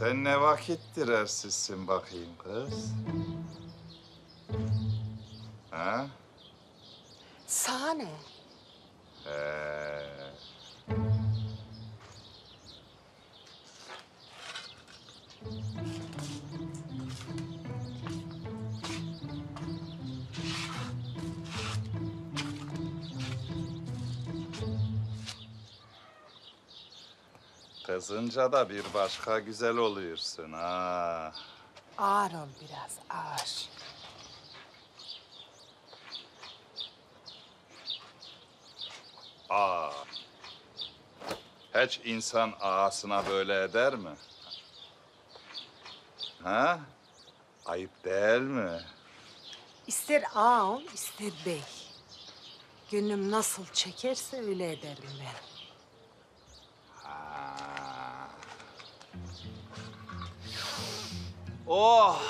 Sen ne vakittir ersizsin bakayım kız? Ha? Sahne. Ee, Kızınca da bir başka güzel oluyorsun ha. Ağır ol biraz, ağır. Aa. Hiç insan ağasına böyle eder mi? Ha? Ayıp değil mi? İster ağa ol, ister bey. Gönlüm nasıl çekerse öyle ederim ben. Oh!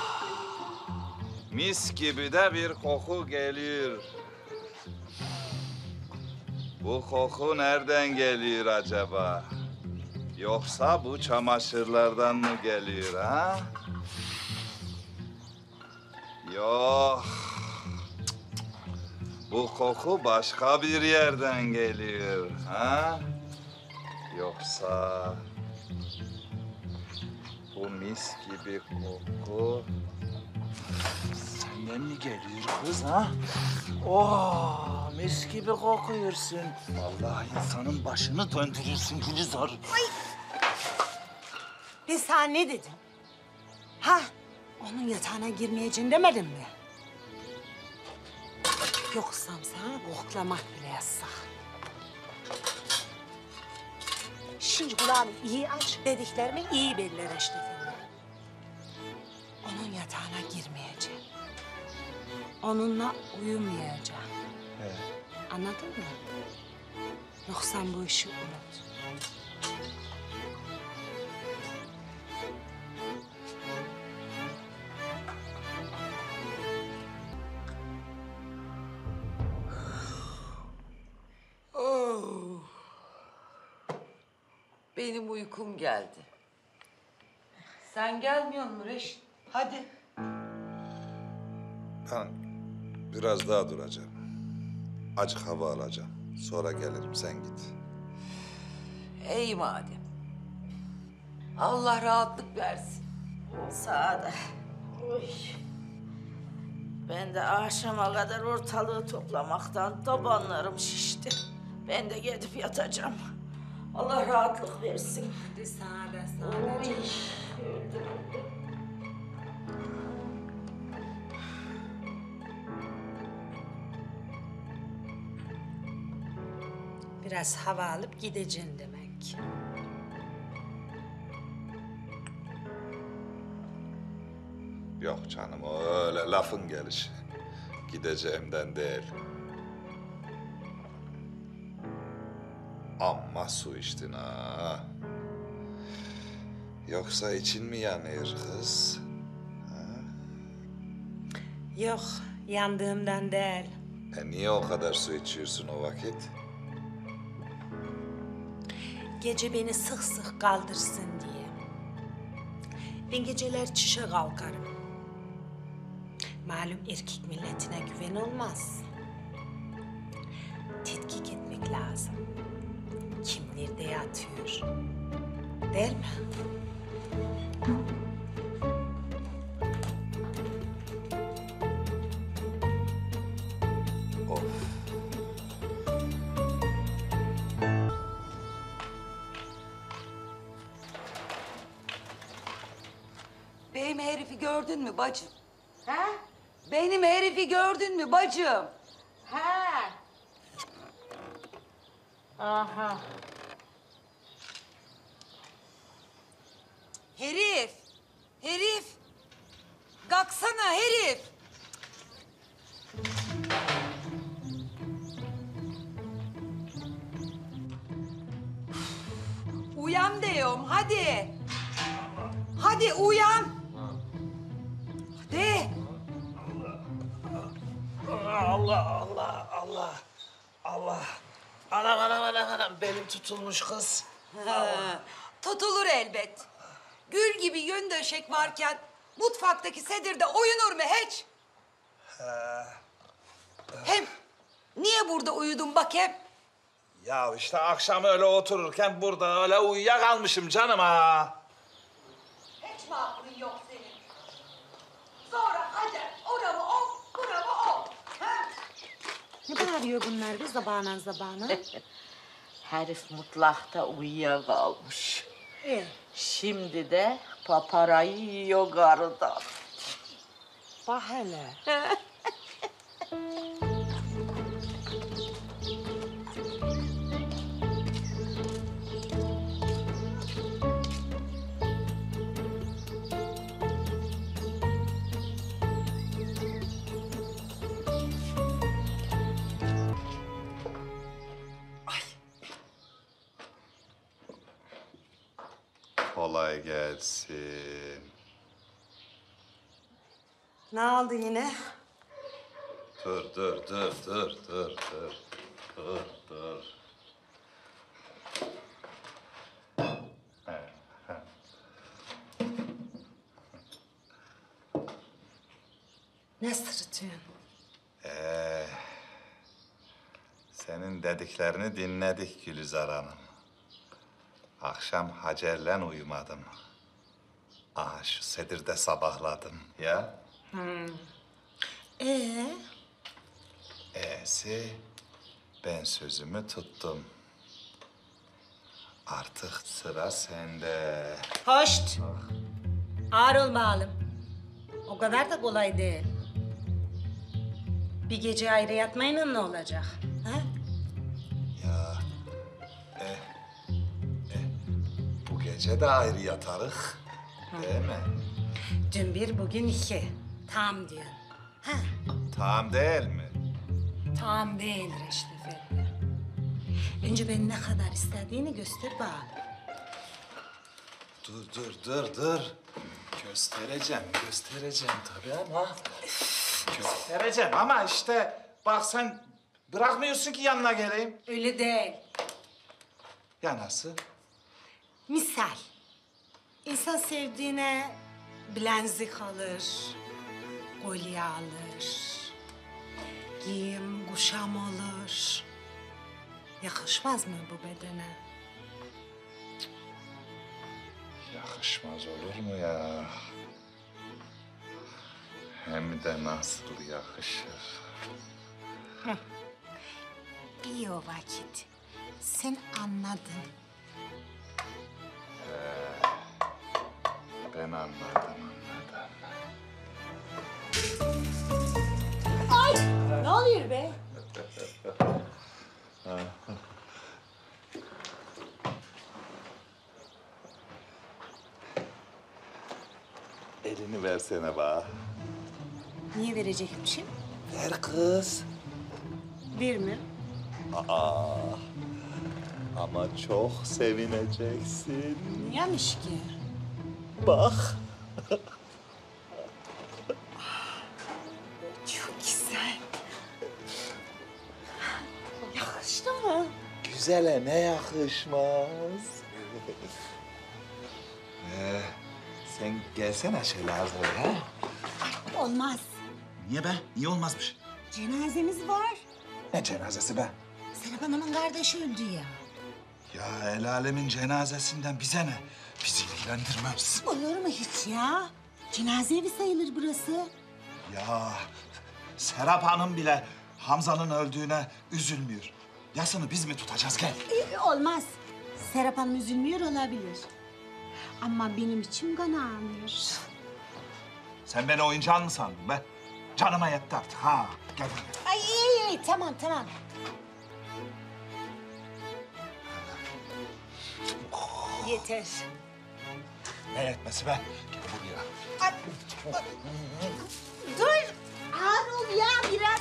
Mis gibi de bir koku geliyor. Bu koku nereden geliyor acaba? Yoksa bu çamaşırlardan mı geliyor ha? Yok. Bu koku başka bir yerden geliyor ha? Yoksa bu mis gibi koku senden mi geliyor kız ha? Oh mis gibi kokuyorsun. Vallahi insanın başını döndürürsün Gülizar. Ben sana ne dedim? Ha? Onun yatağına girmeyeceksin demedim mi? Yoksam sana koklamak bile yasak. Şimdi kulağını iyi aç, dediklerimi iyi efendim. Onun yatağına girmeyeceğim. Onunla uyumayacağım. Anladın mı? Yoksa bu işi unut. Benim uykum geldi. Sen gelmiyor musun Reşit? Hadi. Ben biraz daha duracağım. Acık hava alacağım. Sonra gelirim sen git. Ey madem. Allah rahatlık versin. Sağda. Uy. Ben de akşama kadar ortalığı toplamaktan tabanlarım şişti. Ben de gidip yatacağım. Allah rahatlık versin. Hadi sağda sağda. Biraz hava alıp gideceksin demek. Yok canım o öyle lafın gelişi. Gideceğimden değil. Amma su içtin ha. Yoksa için mi yanıyor kız? Yok, yandığımdan değil. E niye o kadar su içiyorsun o vakit? Gece beni sık sık kaldırsın diye. Ben geceler çişe kalkarım. Malum erkek milletine güven olmaz. Tetkik etmek lazım. Nerede yatıyor? Değil mi? Of. Benim herifi gördün mü bacım? Ha? Benim herifi gördün mü bacım? Ha. Aha. Herif! Herif! Kalksana herif! Uyan diyorum hadi. Hadi uyan. Hadi. Allah Allah Allah Allah. Anam anam anam anam belim tutulmuş kız. Ha, tutulur elbet. Gül gibi yön döşek varken mutfaktaki sedirde oyunur mu hiç? Hem niye burada uyudun bak hem? Ya işte akşam öyle otururken burada öyle uyuyakalmışım canım ha. Hiç mi aklın yok senin? Sonra hadi oramı ol, buramı ol. Ha? Ne bağırıyor bunlar be zabana zabana? Herif mutlakta uyuyakalmış. Şimdi de paparayı yiyor karıdan. bak hele. Kolay gelsin. Ne oldu yine? Dur, dur, dur, dur, dur, dur. Dur, dur. Ne sırıtıyorsun? Ee, senin dediklerini dinledik Gülizar Hanım. Akşam Hacer'le uyumadım. Aha şu sedirde sabahladım ya. Ee, E'si ben sözümü tuttum. Artık sıra sende. hoşt. Ağır ol bakalım. O kadar da kolay değil. Bir gece ayrı yatmayla ne olacak? Bu gece de ayrı yatarık. Değil mi? Dün bir, bugün iki. Tam diyor. Ha, Tamam değil mi? tam değil Reşit Efendi. Önce ben ne kadar istediğini göster bakalım. Dur, dur, dur, dur. Göstereceğim, göstereceğim tabii ama... Göstereceğim ama işte bak sen bırakmıyorsun ki yanına geleyim. Öyle değil. Ya nasıl? Misal. İnsan sevdiğine bilezik alır, kolye alır, giyim, kuşam alır. Yakışmaz mı bu bedene? Yakışmaz olur mu ya? Hem de nasıl yakışır. İyi o vakit. Sen anladın. Anladım, anladım. Ne oluyor be? Elini versene bana. Niye verecekmişim? Ver kız. Bir mi? Ama çok sevineceksin. Niyemiş ki? Bak. Çok güzel. Yakıştı mı? Güzele ne yakışmaz. ee, sen gelsene şöyle az böyle, ha? Olmaz. Niye be? Niye olmazmış? Cenazemiz var. Ne cenazesi be? Serap Hanım'ın kardeşi öldü ya. Ya el alemin cenazesinden bize ne? Bizi ilgilendirmez. Olur mu hiç ya? Cenaze evi sayılır burası. Ya Serap Hanım bile Hamza'nın öldüğüne üzülmüyor. Yasını biz mi tutacağız gel. Ee, olmaz. Serap Hanım üzülmüyor olabilir. Ama benim içim kan ağrıyor. Sen beni oyuncağın mı sandın be? Canıma yetti artık ha. Gel buraya. Ay iyi iyi tamam tamam. Yeter. Ne yetmesi be? Gel buraya. Dur. Ol ya biraz.